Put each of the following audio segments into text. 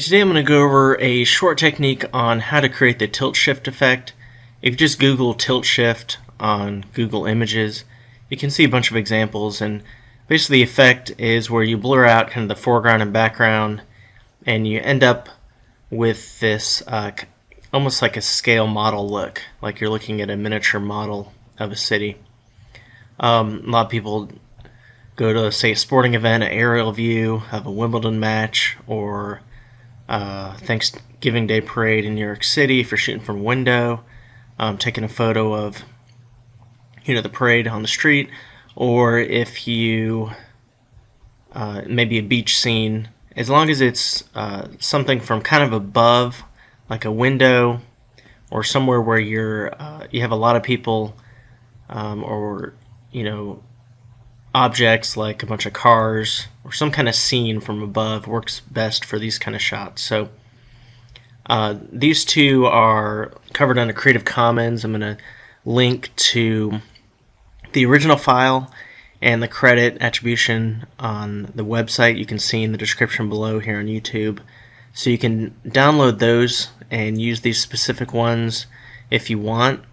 Today I'm going to go over a short technique on how to create the tilt shift effect. If you just Google tilt shift on Google Images, you can see a bunch of examples and basically the effect is where you blur out kind of the foreground and background and you end up with this uh, almost like a scale model look, like you're looking at a miniature model of a city. Um, a lot of people go to say a sporting event, an aerial view of a Wimbledon match, or uh, Thanksgiving Day parade in New York City if you're shooting from a window, um, taking a photo of you know the parade on the street, or if you uh, maybe a beach scene, as long as it's uh, something from kind of above, like a window, or somewhere where you're uh, you have a lot of people, um, or you know objects like a bunch of cars or some kind of scene from above works best for these kind of shots. So uh, these two are covered under Creative Commons. I'm going to link to the original file and the credit attribution on the website you can see in the description below here on YouTube. So you can download those and use these specific ones if you want,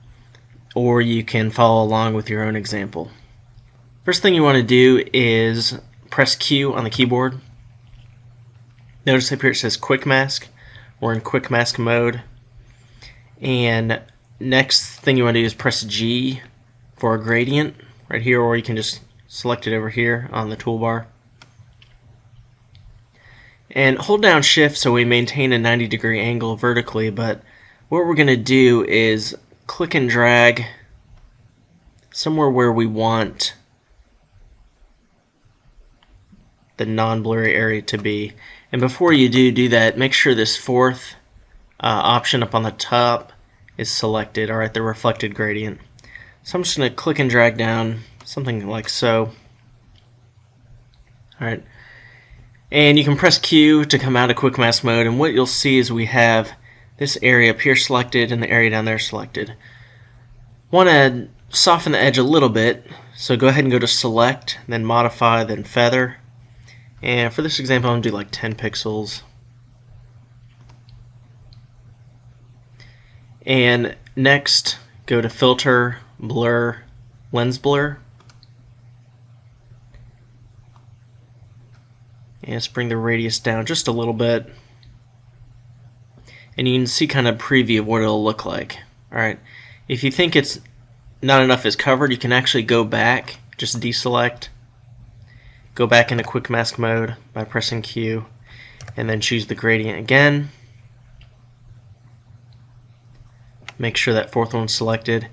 or you can follow along with your own example. First thing you want to do is press Q on the keyboard. Notice up here it says Quick Mask. We're in Quick Mask mode. And next thing you want to do is press G for a gradient right here, or you can just select it over here on the toolbar. And hold down shift so we maintain a 90 degree angle vertically, but what we're going to do is click and drag somewhere where we want the non-blurry area to be. And before you do do that, make sure this fourth uh, option up on the top is selected, alright, the reflected gradient. So I'm just going to click and drag down, something like so. Alright, and you can press Q to come out of quick mask mode, and what you'll see is we have this area up here selected and the area down there selected. Want to soften the edge a little bit, so go ahead and go to select, then modify, then feather. And for this example, I'm going to do like 10 pixels. And next, go to Filter, Blur, Lens Blur. And let's bring the radius down just a little bit. And you can see kind of preview of what it'll look like. Alright, if you think it's not enough is covered, you can actually go back, just deselect, Go back into quick mask mode by pressing Q and then choose the gradient again. Make sure that fourth one's selected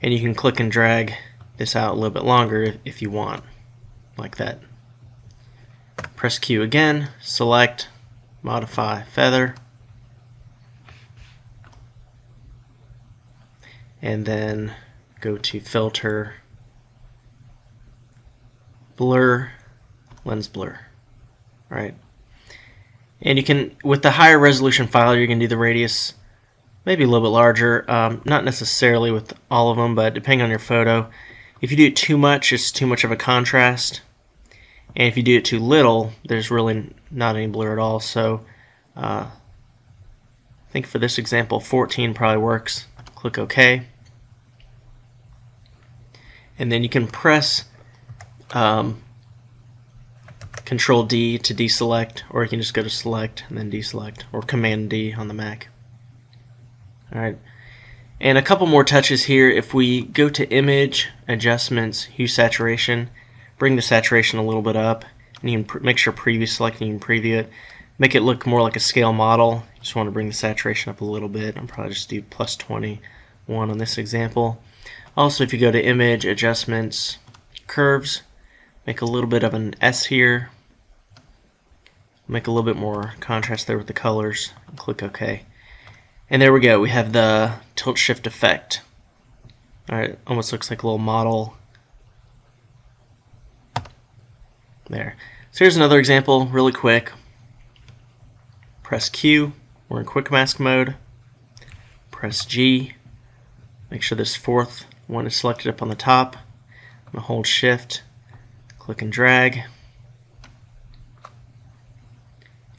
and you can click and drag this out a little bit longer if you want, like that. Press Q again, select, modify feather, and then go to filter, blur, lens blur. Right. And you can, with the higher resolution file, you can do the radius maybe a little bit larger. Um, not necessarily with all of them, but depending on your photo. If you do it too much, it's too much of a contrast. And if you do it too little, there's really not any blur at all. So uh, I think for this example, 14 probably works. Click OK. And then you can press um, Control D to deselect, or you can just go to select and then deselect, or Command D on the Mac. Alright, and a couple more touches here. If we go to Image, Adjustments, Hue Saturation, bring the saturation a little bit up, and you can make sure Preview select, and you can preview it. Make it look more like a scale model. Just want to bring the saturation up a little bit. I'm probably just do plus 21 on this example. Also, if you go to Image, Adjustments, Curves, make a little bit of an S here, make a little bit more contrast there with the colors. Click OK. And there we go. We have the tilt shift effect. Alright almost looks like a little model. There. So here's another example really quick. Press Q. We're in quick mask mode. Press G. Make sure this fourth one is selected up on the top. I'm going to hold shift click and drag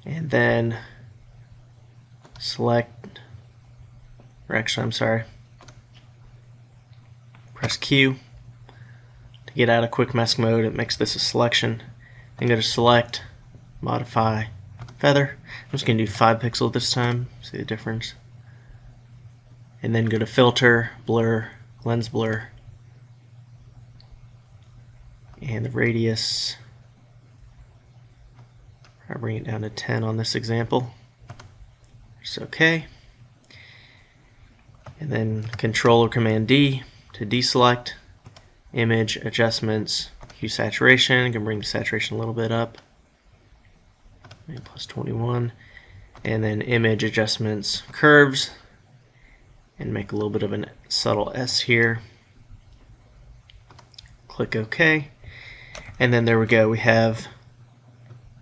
and then select, or actually, I'm sorry, press Q to get out of quick mask mode. It makes this a selection. Then go to select, modify, feather. I'm just going to do 5 pixel this time, see the difference. And then go to filter, blur, lens blur, and the radius. I bring it down to 10 on this example. It's okay. And then Control or Command D to deselect, image adjustments, hue saturation. I can bring the saturation a little bit up, Maybe plus 21, and then image adjustments, curves, and make a little bit of a subtle S here. Click OK, and then there we go. We have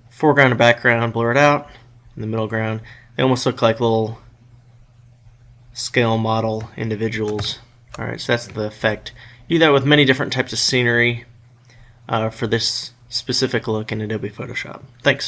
foreground and background blurred out, in the middle ground. They almost look like little scale model individuals. Alright, so that's the effect. You do that with many different types of scenery uh, for this specific look in Adobe Photoshop. Thanks.